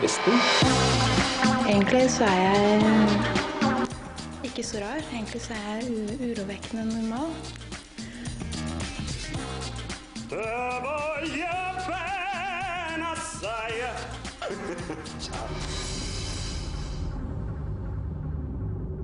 kristen? Egentlig så er jeg ikke så rar. Egentlig så er jeg urovekkende normal.